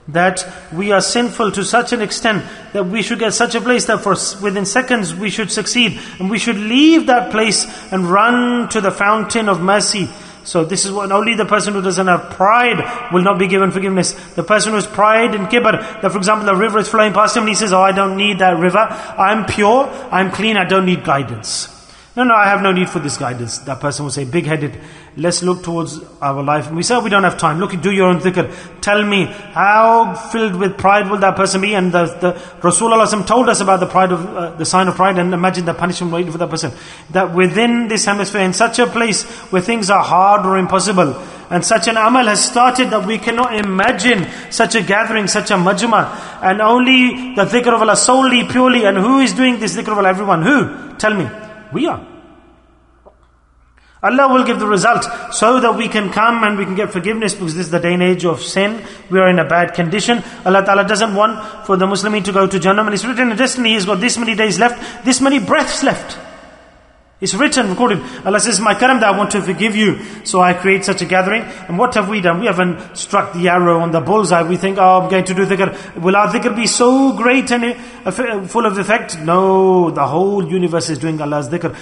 that we are sinful to such an extent that we should get such a place that for within seconds we should succeed and we should leave that place and run to the fountain of mercy so this is what only the person who doesn't have pride will not be given forgiveness. The person who has pride and kibr, that for example the river is flowing past him and he says, oh I don't need that river, I'm pure, I'm clean, I don't need guidance. No, no, I have no need for this guidance. That person will say, big headed, let's look towards our life. And we say, oh, we don't have time. Look, do your own dhikr. Tell me, how filled with pride will that person be? And the, the Rasulullah told us about the pride of, uh, the sign of pride, and imagine the punishment waiting for that person. That within this hemisphere, in such a place where things are hard or impossible, and such an amal has started that we cannot imagine such a gathering, such a majma, and only the dhikr of Allah solely, purely, and who is doing this dhikr of Allah? Everyone. Who? Tell me. We are. Allah will give the result so that we can come and we can get forgiveness because this is the day and age of sin. We are in a bad condition. Allah Ta'ala doesn't want for the Muslim to go to Jannah and it's written in destiny, he's got this many days left, this many breaths left. It's written, recorded. Allah says, my karam that I want to forgive you. So I create such a gathering. And what have we done? We haven't struck the arrow on the bullseye. We think, oh, I'm going to do dhikr. Will our dhikr be so great and uh, full of effect? No, the whole universe is doing Allah's dhikr.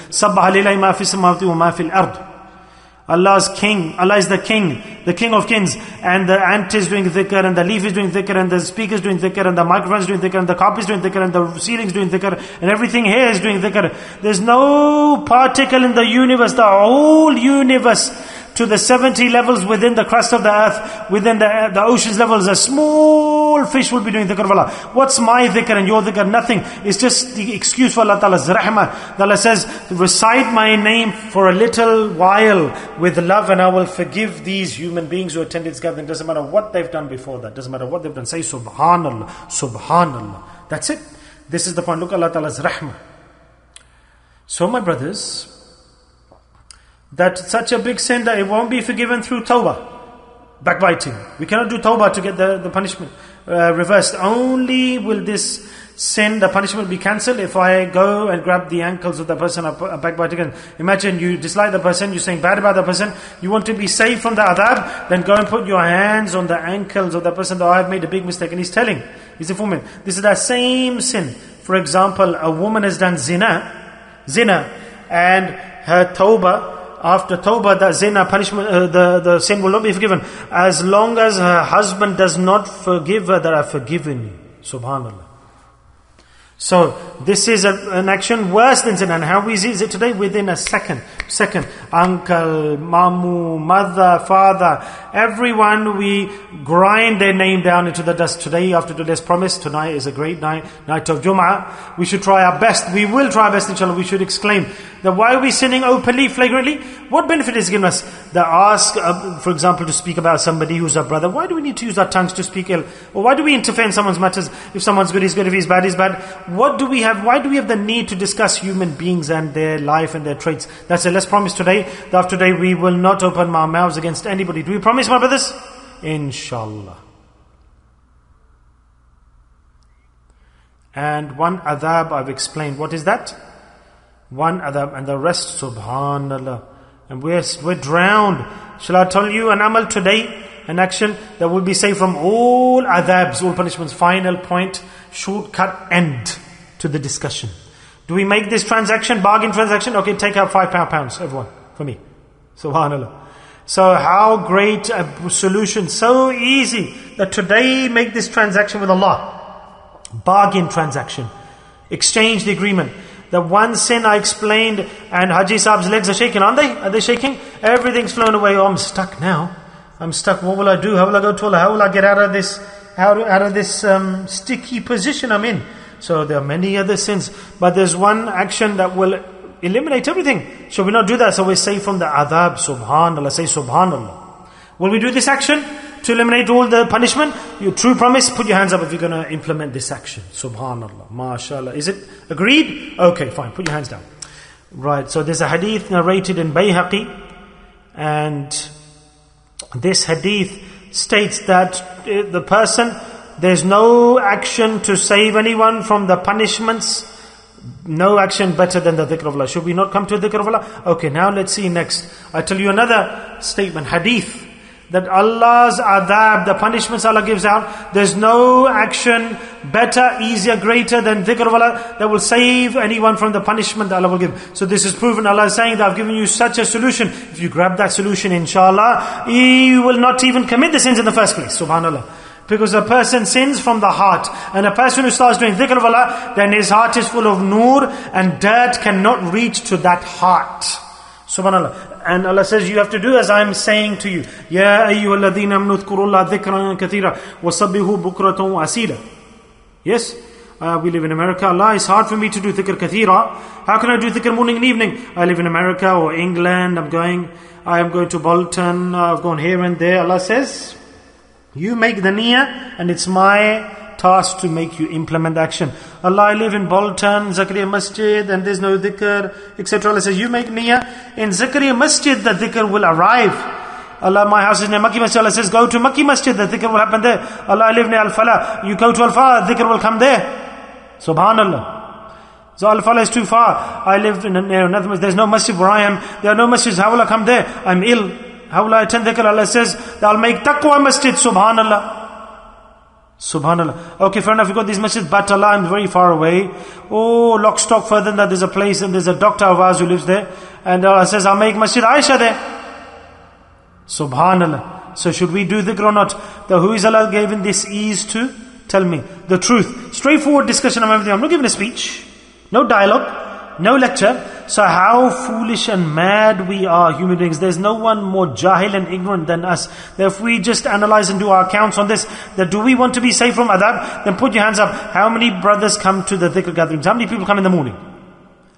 Allah's king, Allah is the king, the king of kings, and the ant is doing dhikr, and the leaf is doing dhikr, and the speaker is doing dhikr, and the microphone is doing dhikr, and the carpet is doing dhikr, and the ceiling is doing dhikr, and everything here is doing dhikr. There's no particle in the universe, the whole universe to the 70 levels within the crust of the earth, within the, uh, the ocean's levels, a small fish will be doing dhikr of Allah. What's my dhikr and your dhikr? Nothing. It's just the excuse for Allah Ta'ala's rahmah. Allah says, recite my name for a little while with love and I will forgive these human beings who attended this gathering. Doesn't matter what they've done before that. Doesn't matter what they've done. Say subhanallah, subhanallah. That's it. This is the point. Look Allah Ta'ala's rahmah. So my brothers, that such a big sin that it won't be forgiven through tawbah. Backbiting. We cannot do tawbah to get the, the punishment uh, reversed. Only will this sin, the punishment be cancelled if I go and grab the ankles of the person a backbiting. And imagine you dislike the person, you're saying bad about the person, you want to be safe from the adab, then go and put your hands on the ankles of the person that oh, I've made a big mistake. And he's telling, he's informing. This is that same sin. For example, a woman has done zina, zina, and her tawbah after tawbah, that zina punishment, uh, the, the sin will not be forgiven. As long as her husband does not forgive her, that I've forgiven you. Subhanallah. So this is a, an action worse than zina. And how easy is it today? Within a second. Second, uncle, mamu, mother, father, everyone we grind their name down into the dust. Today, after today's promise, tonight is a great night, night of Jum'ah. We should try our best. We will try our best, inshallah. We should exclaim that why are we sinning openly, flagrantly? What benefit is given us? That ask, uh, for example, to speak about somebody who's a brother. Why do we need to use our tongues to speak ill? Or why do we interfere in someone's matters? If someone's good, he's good. If he's bad, he's bad. What do we have? Why do we have the need to discuss human beings and their life and their traits? That's it. Let's promise today that after today we will not open our mouths against anybody. Do we promise, my brothers? Inshallah. And one adab I've explained. What is that? One adab and the rest, subhanallah. And we're, we're drowned. Shall I tell you an amal today? An action that will be saved from all adabs, all punishments. Final point, shortcut end to the discussion. Do we make this transaction, bargain transaction? Okay, take out five pounds, pounds, everyone, for me. Subhanallah. So how great a solution, so easy that today make this transaction with Allah. Bargain transaction. Exchange the agreement. The one sin I explained, and Haji Saab's legs are shaking, aren't they? Are they shaking? Everything's flown away. Oh, I'm stuck now. I'm stuck. What will I do? How will I go to Allah? How will I get out of this, out, out of this um, sticky position I'm in? So there are many other sins, but there's one action that will eliminate everything. Should we not do that? So we say from the adab, subhanallah, say subhanallah. Will we do this action to eliminate all the punishment? Your true promise, put your hands up if you're going to implement this action. Subhanallah, mashallah. Is it agreed? Okay, fine, put your hands down. Right, so there's a hadith narrated in Bayhaqi, and this hadith states that uh, the person, there's no action to save anyone from the punishments no action better than the dhikr of Allah. Should we not come to the dhikr of Allah? Okay, now let's see next. I tell you another statement, hadith. That Allah's adab, the punishments Allah gives out, there's no action better, easier, greater than dhikr of Allah that will save anyone from the punishment that Allah will give. So this is proven. Allah is saying that I've given you such a solution. If you grab that solution, inshallah, you will not even commit the sins in the first place. Subhanallah. Because a person sins from the heart. And a person who starts doing dhikr of Allah, then his heart is full of nur and dirt cannot reach to that heart. Subhanallah. And Allah says, you have to do as I'm saying to you. Ya ayyuhalladhina amnu dhkurullah dhikran kathira wasabbihu bukratan asila. Yes? Uh, we live in America. Allah, it's hard for me to do dhikr kathira. How can I do dhikr morning and evening? I live in America or England. I'm going, I am going to Bolton. I've gone here and there. Allah says, you make the niyyah and it's my task to make you implement action. Allah, I live in Bolton, Zakaria Masjid, and there's no dhikr, etc. Allah says, you make niyyah. In Zakaria Masjid, the dhikr will arrive. Allah, my house is near Makki Masjid. Allah says, go to Makki Masjid, the dhikr will happen there. Allah, I live near Al-Falah. You go to Al-Falah, dhikr will come there. Subhanallah. So Al-Falah is too far. I live in another masjid. There's no masjid where I am. There are no masjids. How will I come there? I'm ill. How will I attend dhikr? Allah says I'll make taqwa masjid. Subhanallah. Subhanallah. Okay, fair enough. You got this masjids, but Allah, I'm very far away. Oh, Lostock further than that, there's a place and there's a doctor of ours who lives there. And Allah says, I'll make Masjid Aisha there. Subhanallah. So should we do dhikr or not? The who is Allah given this ease to? Tell me the truth. Straightforward discussion of everything. I'm not giving a speech. No dialogue. No lecture. So how foolish and mad we are human beings. There's no one more jahil and ignorant than us. That if we just analyze and do our accounts on this, that do we want to be safe from adab? Then put your hands up. How many brothers come to the dhikr gatherings? How many people come in the morning?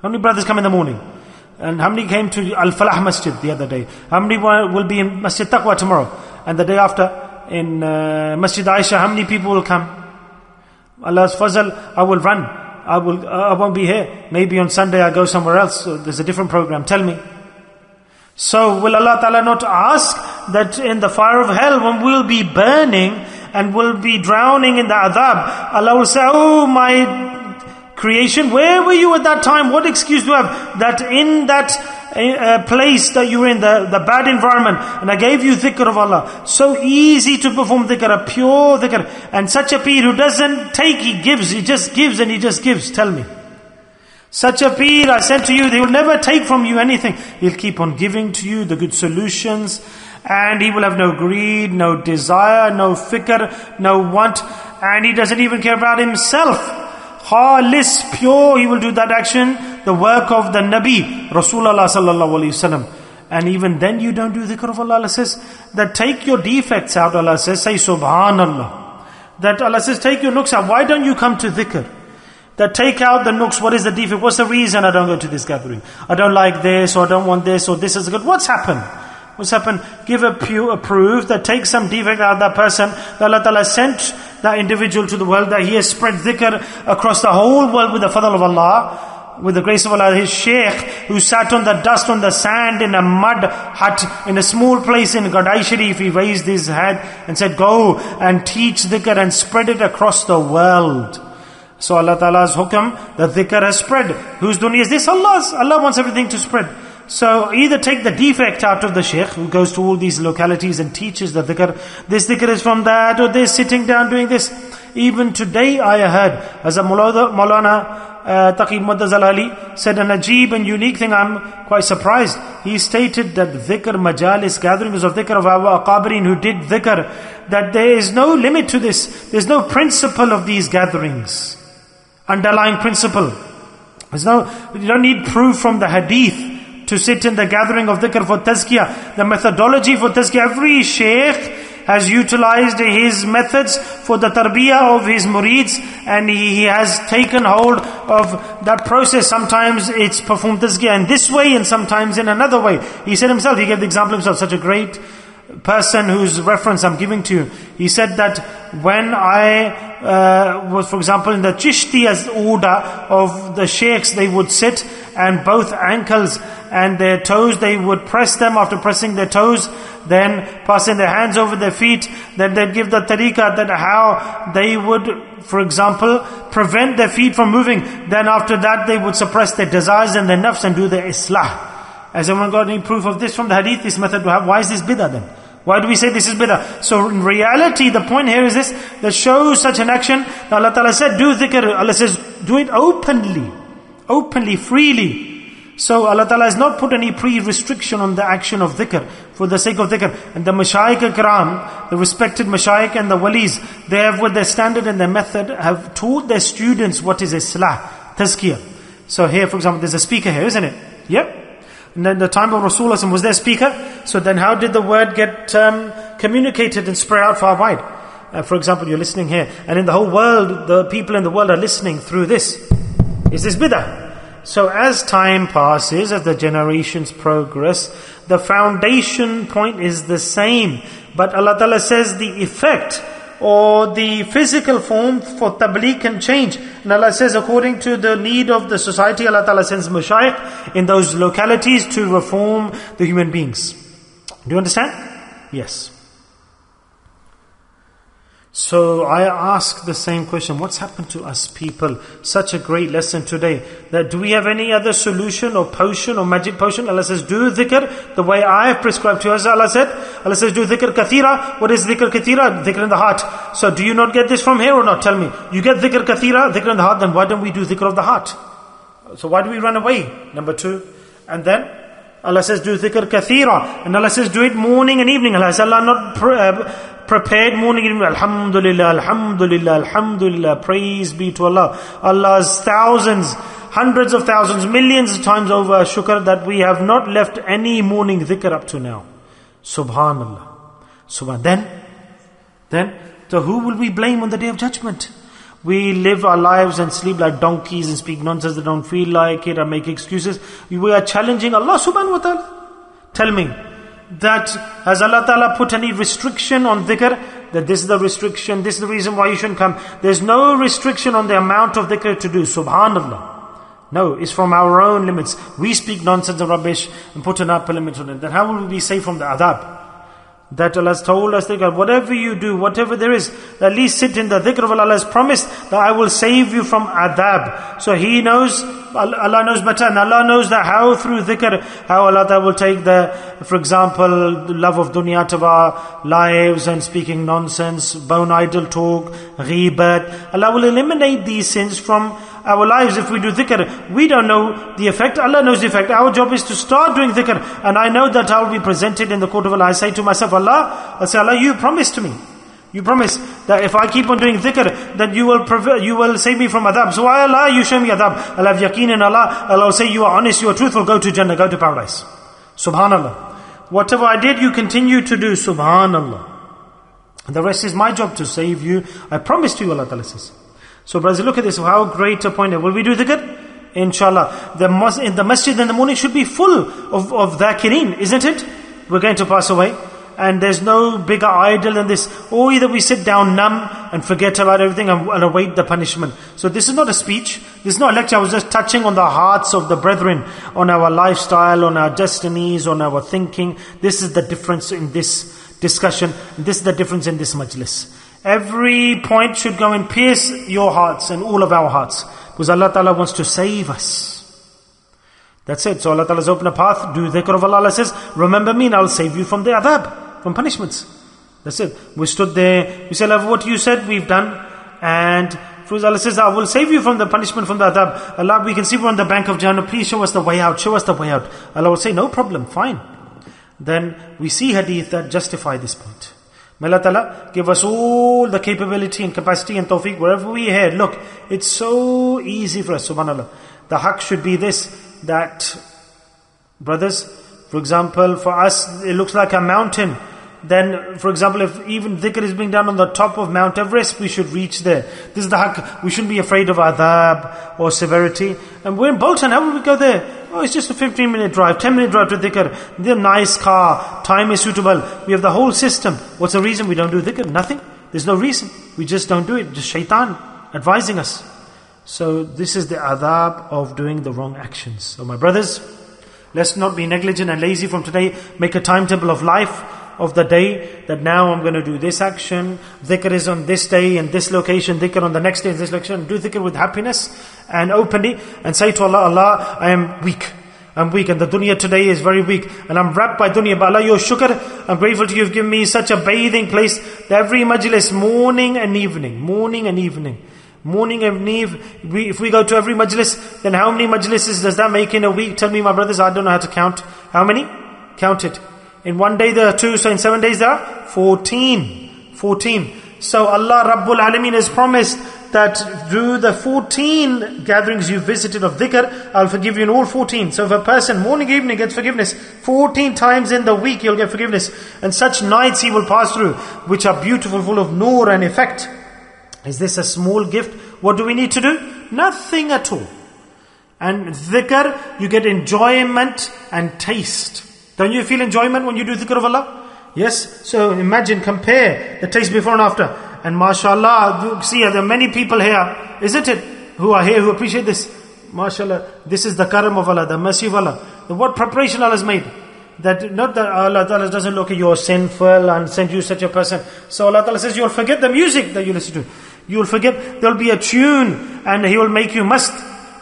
How many brothers come in the morning? And how many came to Al-Falah Masjid the other day? How many will be in Masjid Taqwa tomorrow? And the day after in uh, Masjid Aisha, how many people will come? Allah's fazal, I will run. I will, I won't be here. Maybe on Sunday I go somewhere else. So there's a different program. Tell me. So will Allah Ta'ala not ask that in the fire of hell when we'll be burning and we'll be drowning in the adab, Allah will say, Oh my creation, where were you at that time? What excuse do you have that in that uh, place that you're in, the, the bad environment, and I gave you dhikr of Allah. So easy to perform dhikr, a pure dhikr. And such a peer who doesn't take, he gives, he just gives and he just gives. Tell me. Such a peer, I said to you, they will never take from you anything. He'll keep on giving to you the good solutions, and he will have no greed, no desire, no fikr, no want, and he doesn't even care about himself. Khalis, pure, he will do that action, the work of the Nabi, Rasulullah sallallahu alayhi wasallam. And even then you don't do dhikr of Allah. Allah says that take your defects out. Allah says, say subhanallah. That Allah says, take your nuqs out. Why don't you come to dhikr? That take out the nuqs. What is the defect? What's the reason I don't go to this gathering? I don't like this, or I don't want this, or this is good. What's happened? What's happened? Give a, pu- a proof that takes some defect out of that person. That Allah Ta'ala sent that individual to the world, that he has spread dhikr across the whole world with the fadl of Allah, with the grace of Allah. His sheikh, who sat on the dust, on the sand, in a mud hut, in a small place in Gadai Sharif, he raised his head and said, Go and teach dhikr and spread it across the world. So Allah Ta'ala's hukam, the dhikr has spread. Whose dunya is this? Allah's. Allah wants everything to spread. So either take the defect out of the sheikh who goes to all these localities and teaches the dhikr. This dhikr is from that or this sitting down doing this. Even today I heard as a Maulana uh, Taqi Muddaz said an ajib and unique thing. I'm quite surprised. He stated that dhikr majalis gatherings of dhikr of our aqabirin who did dhikr that there is no limit to this. There's no principle of these gatherings. Underlying principle. There's no, you don't need proof from the hadith to sit in the gathering of dhikr for tazkiyah. The methodology for tazkiyah, every sheikh has utilized his methods for the tarbiyah of his murids and he, he has taken hold of that process. Sometimes it's performed tazkiyah in this way and sometimes in another way. He said himself, he gave the example himself, such a great person whose reference I'm giving to you, he said that when I uh, was, for example, in the Chishtiya's order of the sheikhs, they would sit and both ankles and their toes, they would press them after pressing their toes, then passing their hands over their feet, then they'd give the tariqah that how they would, for example, prevent their feet from moving. Then after that, they would suppress their desires and their nafs and do their islah. Has anyone got any proof of this from the hadith, this method to have? Why is this bid'ah then? Why do we say this is bid'ah? So in reality, the point here is this, that shows such an action. Now Allah Ta'ala said, do dhikr. Allah says, do it openly. Openly, freely. So Allah Ta'ala has not put any pre-restriction on the action of dhikr for the sake of dhikr. And the Mashayikh Kiram, the respected Mashayikh and the Walis, they have with their standard and their method have taught their students what is Islah, Tazkiyah. So here for example, there's a speaker here, isn't it? Yep. And then the time of Rasulullah was there speaker. So then how did the word get um, communicated and spread out far wide? Uh, for example, you're listening here, and in the whole world, the people in the world are listening through this. Is this bid'ah? So as time passes, as the generations progress, the foundation point is the same. But Allah Ta'ala says the effect or the physical form for tabligh can change. And Allah says, according to the need of the society, Allah Ta'ala sends mashayikh in those localities to reform the human beings. Do you understand? Yes. So I ask the same question. What's happened to us people? Such a great lesson today. That do we have any other solution or potion or magic potion? Allah says, do dhikr the way I have prescribed to us. Allah said, Allah says, do dhikr kathira. What is dhikr kathira? Dhikr in the heart. So do you not get this from here or not? Tell me. You get dhikr kathira, dhikr in the heart, then why don't we do dhikr of the heart? So why do we run away? Number two. And then Allah says, do dhikr kathira. And Allah says, do it morning and evening. Allah says, Allah not uh, prepared morning evening. Alhamdulillah, Alhamdulillah, Alhamdulillah. Praise be to Allah. Allah's thousands, hundreds of thousands, millions of times over shukr that we have not left any morning dhikr up to now. Subhanallah. Subhan. Then, then, so who will we blame on the day of judgment? We live our lives and sleep like donkeys and speak nonsense that don't feel like it and make excuses. We are challenging Allah subhanahu wa ta'ala. Tell me, that has Allah Ta'ala put any restriction on dhikr? That this is the restriction, this is the reason why you shouldn't come. There's no restriction on the amount of dhikr to do. Subhanallah. No, it's from our own limits. We speak nonsense and rubbish and put an upper limit on it. Then how will we be safe from the adab? That Allah has told us that whatever you do, whatever there is, at least sit in the dhikr of Allah. Allah has promised that I will save you from adab. So He knows, Allah knows better, and Allah knows that how through dhikr, how Allah will take the, for example, the love of dunya to our lives and speaking nonsense, bone idle talk, ghibat. Allah will eliminate these sins from our lives if we do dhikr. We don't know the effect, Allah knows the effect. Our job is to start doing dhikr. And I know that I will be presented in the court of Allah. I say to myself, Allah, I say, Allah, you promised to me. You promise that if I keep on doing dhikr, then you will prev- you will save me from adab. So why Allah, you show me adab. Allah have yaqeen in Allah. Allah will say, you are honest, you are truthful, go to Jannah, go to paradise. Subhanallah. Whatever I did, you continue to do. Subhanallah. The rest is my job to save you. I promise to you, Allah says. So brothers, look at this, how great a point. Will we do dhikr? Inshallah. The, mas- in the masjid in the morning should be full of, of dhakirin, isn't it? We're going to pass away. And there's no bigger idol than this. Or either we sit down numb and forget about everything and, and await the punishment. So this is not a speech. This is not a lecture. I was just touching on the hearts of the brethren, on our lifestyle, on our destinies, on our thinking. This is the difference in this discussion. This is the difference in this majlis. Every point should go and pierce your hearts and all of our hearts. Because Allah Ta'ala wants to save us. That's it. So Allah Ta'ala has opened a path. Do the dhikr of Allah. Allah says, remember me and I'll save you from the adab, from punishments. That's it. We stood there. We said, love what you said, we've done. And Allah says, I will save you from the punishment, from the adab. Allah, we can see we're on the bank of Jannah. Please show us the way out. Show us the way out. Allah will say, no problem. Fine. Then we see hadith that justify this point. May Allah Ta'ala give us all the capability and capacity and tawfiq wherever we head. Look, it's so easy for us, subhanAllah. The haq should be this, that, brothers, for example, for us, it looks like a mountain. Then, for example, if even dhikr is being done on the top of Mount Everest, we should reach there. This is the haq. We shouldn't be afraid of adab or severity. And we're in Bolton, how will we go there? Oh, it's just a 15 minute drive, 10 minute drive to dhikr. The nice car, time is suitable. We have the whole system. What's the reason we don't do dhikr? Nothing. There's no reason. We just don't do it. Just shaitan advising us. So this is the adab of doing the wrong actions. So my brothers, let's not be negligent and lazy from today. Make a timetable of life of the day that now I'm going to do this action. Dhikr is on this day and this location. Dhikr on the next day in this location. Do dhikr with happiness and openly and say to Allah, Allah, I am weak. I'm weak and the dunya today is very weak and I'm wrapped by dunya. But Allah, your shukr, I'm grateful to you. You've given me such a bathing place. Every majlis, morning and evening, morning and evening. Morning and eve, we, if we go to every majlis, then how many majlises does that make in a week? Tell me my brothers, I don't know how to count. How many? Count it. In one day there are two, so in seven days there are 14. 14. So Allah Rabbul Alameen has promised that through the 14 gatherings you visited of dhikr, I'll forgive you in all 14. So if a person morning, evening gets forgiveness, 14 times in the week you'll get forgiveness. And such nights he will pass through, which are beautiful, full of nur and effect. Is this a small gift? What do we need to do? Nothing at all. And dhikr, you get enjoyment and taste. Don't you feel enjoyment when you do dhikr of Allah? Yes? So imagine, compare the taste before and after. And mashallah, see, there are many people here, isn't it? Who are here who appreciate this. MashaAllah, this is the karam of Allah, the mercy of Allah. What preparation Allah has made. That not that Allah Ta'ala doesn't look at you're sinful and send you such a person. So Allah Ta'ala says you'll forget the music that you listen to. You'll forget there'll be a tune and He will make you must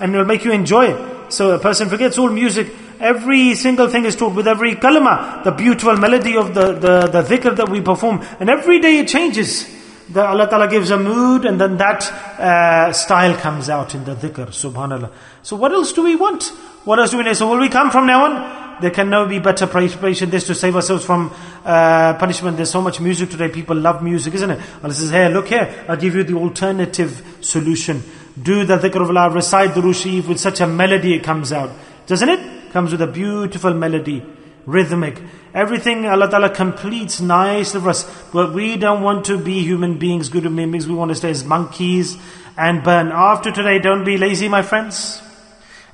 and He will make you enjoy it. So a person forgets all music Every single thing is taught with every kalima, the beautiful melody of the, the, the dhikr that we perform. And every day it changes. The Allah Ta'ala gives a mood and then that uh, style comes out in the dhikr, subhanAllah. So what else do we want? What else do we need? So will we come from now on? There can never be better preparation this to save ourselves from uh, punishment. There's so much music today. People love music, isn't it? Allah says, hey, look here. I'll give you the alternative solution. Do the dhikr of Allah, recite the Rushif with such a melody it comes out. Doesn't it? comes with a beautiful melody, rhythmic. Everything Allah Ta'ala completes nice for us. But we don't want to be human beings, good human beings. We want to stay as monkeys and burn. After today, don't be lazy, my friends.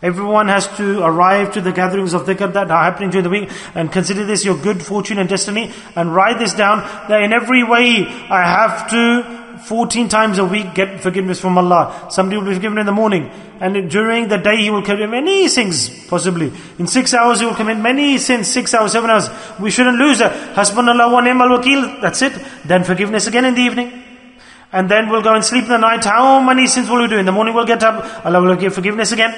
Everyone has to arrive to the gatherings of dhikr that are happening during the week and consider this your good fortune and destiny and write this down that in every way I have to 14 times a week get forgiveness from Allah. Somebody will be forgiven in the morning. And during the day he will commit many sins, possibly. In six hours he will commit many sins, six hours, seven hours. We shouldn't lose it. Hasbunallah wa ni'mal wakil. That's it. Then forgiveness again in the evening. And then we'll go and sleep in the night. How many sins will we do? In the morning we'll get up. Allah will give forgiveness again.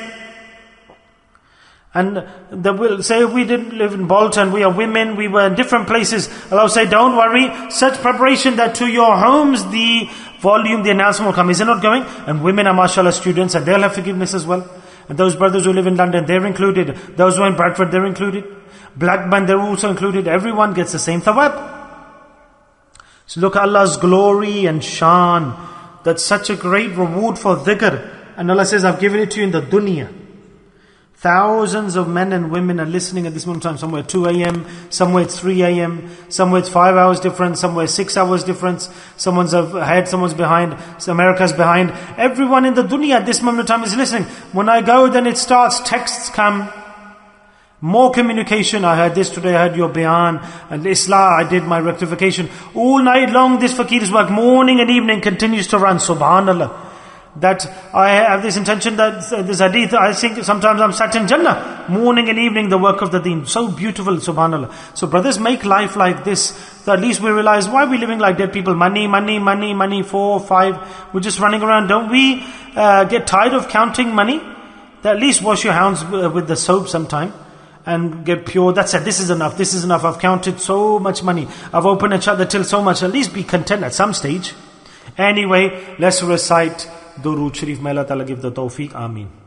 And they will say we didn't live in Bolton, we are women, we were in different places. Allah will say, don't worry, such preparation that to your homes the volume, the announcement will come. Is it not going? And women are mashallah students and they'll have forgiveness as well. And those brothers who live in London, they're included. Those who are in Bradford, they're included. Blackburn, they're also included. Everyone gets the same thawab. So look at Allah's glory and shan. That's such a great reward for dhikr. And Allah says, I've given it to you in the dunya. Thousands of men and women are listening at this moment in time. Somewhere 2 a.m., somewhere it's 3 a.m., somewhere it's 5 hours difference, somewhere 6 hours difference. Someone's ahead, someone's behind, America's behind. Everyone in the dunya at this moment in time is listening. When I go, then it starts, texts come. More communication. I heard this today, I heard your bayan. And Islah, I did my rectification. All night long, this fakir's work, morning and evening, continues to run. Subhanallah that I have this intention that this hadith, I think sometimes I'm sat in Jannah, morning and evening, the work of the deen. So beautiful, subhanAllah. So brothers, make life like this. So at least we realize why are we living like dead people? Money, money, money, money, four, five. We're just running around. Don't we uh, get tired of counting money? That at least wash your hands uh, with the soap sometime and get pure. That's it. This is enough. This is enough. I've counted so much money. I've opened a chapter till so much. At least be content at some stage. Anyway, let's recite Durud Sharif. May Allah Ta'ala give the tawfiq. Ameen.